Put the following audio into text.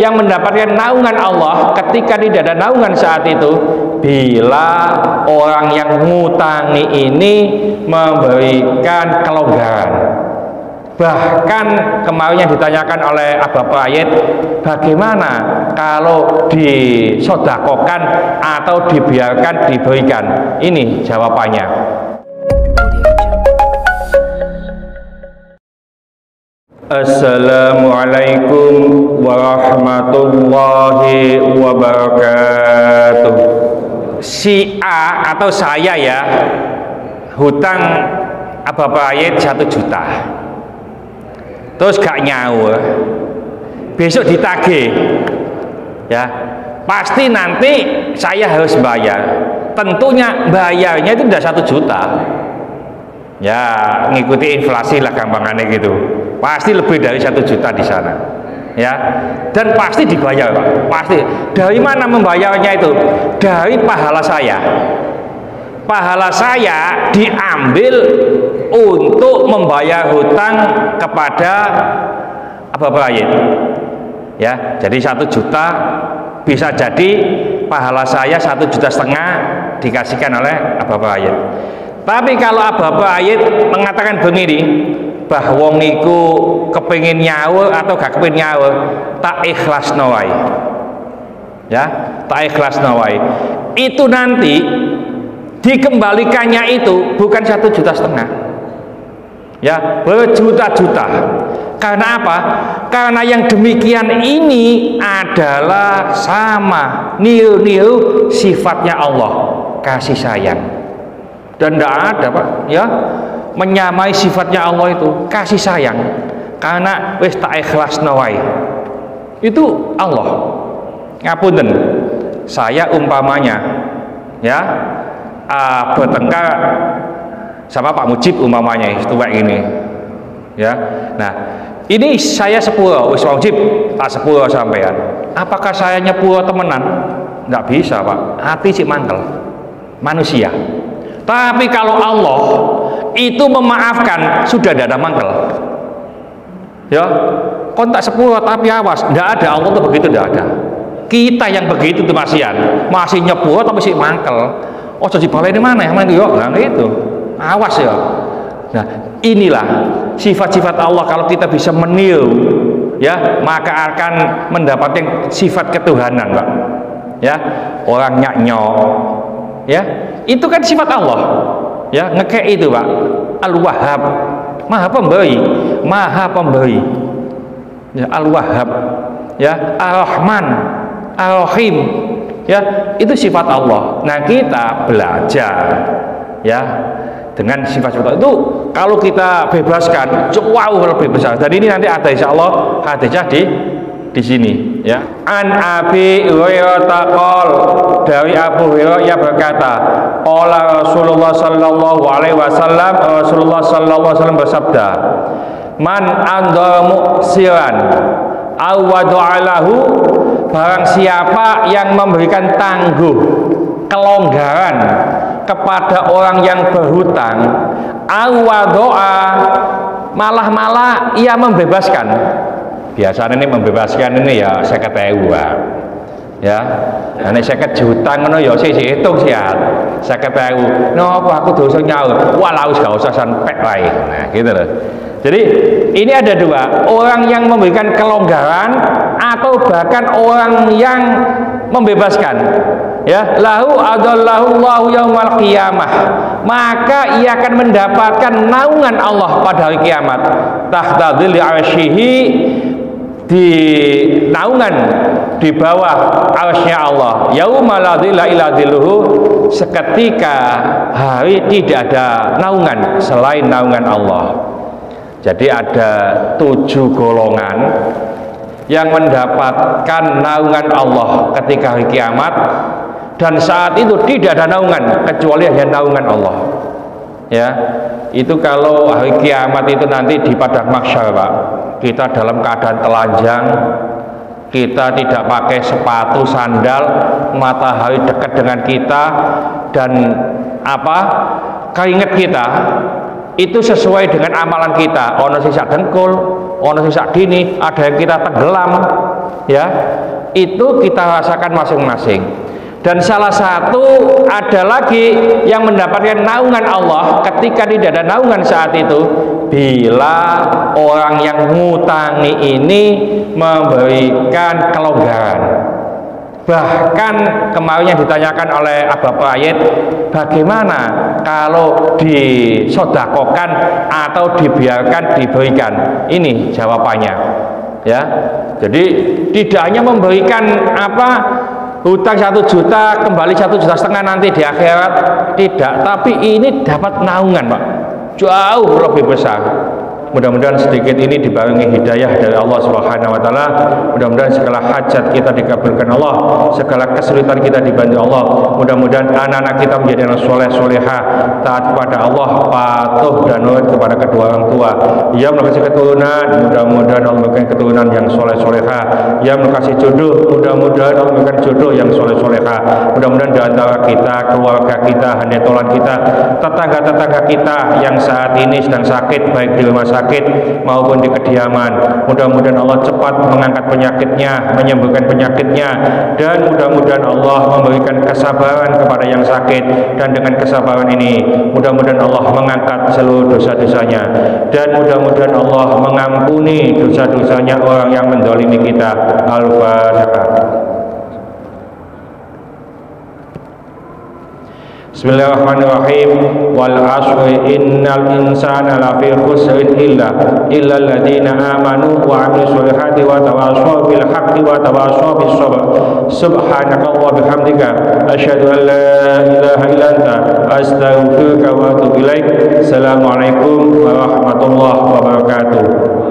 yang mendapatkan naungan Allah ketika tidak ada naungan saat itu bila orang yang ngutangi ini memberikan kelonggaran. Bahkan kemarin yang ditanyakan oleh Abah Prayit bagaimana kalau disodakokan atau dibiarkan diberikan? Ini jawabannya Assalamualaikum warahmatullahi wabarakatuh. Si A atau saya ya Hutang apa-apa ayat satu juta. Terus gak nyawa Besok ditagih Ya. Pasti nanti saya harus bayar. Tentunya bayarnya itu udah satu juta. Ya ngikuti inflasi lah gampangannya gitu pasti lebih dari satu juta di sana ya. Dan pasti dibayar Pak. pasti. Dari mana membayarnya itu? Dari pahala saya. Pahala saya diambil untuk membayar hutang kepada apa Bayin ya jadi satu juta bisa jadi pahala saya satu juta setengah dikasihkan oleh Abah Bayin tapi kalau Abah Ayat mengatakan begini, bah wong niku kepengin nyawa atau gak kepengin nyawa? Tak ikhlas nawai ya tak ikhlas nawai itu nanti dikembalikannya itu bukan satu juta setengah. Ya berjuta-juta. Karena apa? karena yang demikian ini adalah sama niu-niu sifatnya Allah kasih sayang. Dan tidak ada pak. Ya menyamai sifatnya Allah itu kasih sayang. Karena wis tak ikhlas nawai itu Allah. Ngapunten. Saya umpamanya ya uh, bertengkar sama Pak Mujib umpamanya itu kayak ini ya nah ini saya sepuluh wis Pak Mujib tak sepuluh sampean. Apakah saya nyepuluh temenan? Nggak bisa Pak. Hati si mantel. Manusia. Tapi kalau Allah itu memaafkan. Sudah tidak ada mangkel. Ya. Kontak sepuluh tapi awas. Tidak ada. Allah itu begitu tidak ada. Kita yang begitu tuh masian masih nyepuluh tapi si mangkel. Oh jadi balai di mana ya mana itu nah itu. Awas ya. Nah inilah sifat-sifat Allah kalau kita bisa meniru ya. Maka akan mendapatkan sifat ketuhanan Pak ya. Orang nyok ya. Itu kan sifat Allah ya ngekek itu pak. Al-wahhab. Maha pemberi. Maha pemberi. Ya al-wahhab. Ya ar-rahman. Ar-rahim. Ya itu sifat Allah. Nah kita belajar ya dengan sifat-sifat itu. Kalau kita bebaskan jauh lebih besar. Dan ini nanti ada insya Allah hadisnya di di sini ya. An abi hurairah dari Abu Hurairah ia berkata qala Rasulullah sallallahu alaihi wasallam Rasulullah sallallahu alaihi wasallam bersabda man andara muksiran awadu'alahu barang siapa yang memberikan tangguh kelonggaran kepada orang yang berhutang awadoa malah-malah ia membebaskan. Biasanya ini membebaskan ini ya saya kata ya. Nah ini saya juta ngono ya sih hitung sih ya saya kata no apa aku dosa nyaur walau gak usah sampai lain nah gitu loh. Jadi ini ada dua. Orang yang memberikan kelonggaran atau bahkan orang yang membebaskan. Ya. Lahu adallahu Allahu yaumal qiyamah. Maka ia akan mendapatkan naungan Allah pada hari kiamat. Tahta dhilli di naungan di bawah arsnya Allah. Yaumaladilla iladiluhu seketika hari tidak ada naungan selain naungan Allah. Jadi ada tujuh golongan yang mendapatkan naungan Allah ketika hari kiamat dan saat itu tidak ada naungan kecuali hanya naungan Allah ya. Itu kalau hari kiamat itu nanti di padang mahsyar Pak. Kita dalam keadaan telanjang kita tidak pakai sepatu sandal matahari dekat dengan kita dan apa? Keinget kita itu sesuai dengan amalan kita. Ono sisa dengkul ono sisa dini ada yang kita tenggelam ya. Itu kita rasakan masing-masing dan salah satu ada lagi yang mendapatkan naungan Allah ketika tidak ada naungan saat itu bila orang yang ngutangi ini memberikan kelonggaran. Bahkan kemarin yang ditanyakan oleh Abah Prayet bagaimana kalau disodakokan atau dibiarkan diberikan? Ini jawabannya ya. Jadi tidak hanya memberikan apa hutang satu juta kembali satu juta setengah nanti di akhirat. Tidak tapi ini dapat naungan pak. Jauh lebih besar Mudah-mudahan sedikit ini dibarengi hidayah dari Allah Subhanahu wa taala. Mudah-mudahan segala hajat kita dikabulkan Allah, segala kesulitan kita dibantu Allah. Mudah-mudahan anak-anak kita menjadi anak soleh soleha, taat kepada Allah, patuh dan nurut kepada kedua orang tua. Ya mengasih keturunan, mudah-mudahan Allah memberikan keturunan yang soleh soleha. Ya mengasih jodoh, mudah-mudahan Allah memberikan jodoh yang soleh soleha. Mudah-mudahan di antara kita, keluarga kita, handetolan kita, tetangga-tetangga kita yang saat ini sedang sakit baik di rumah sakit sakit maupun di kediaman. Mudah-mudahan Allah cepat mengangkat penyakitnya, menyembuhkan penyakitnya dan mudah-mudahan Allah memberikan kesabaran kepada yang sakit dan dengan kesabaran ini mudah-mudahan Allah mengangkat seluruh dosa-dosanya dan mudah-mudahan Allah mengampuni dosa-dosanya orang yang mendolimi kita. Al-Fatihah. Bismillahirrahmanirrahim. Wal asri innal insana lafi khusrin illa illa alladziina amanu wa 'amilus solihati wa tawassaw bil haqqi wa tawassaw bis sabr. Subhanaka wa bihamdika asyhadu an la ilaha illa anta astaghfiruka wa atubu ilaik. Assalamu alaikum warahmatullahi wabarakatuh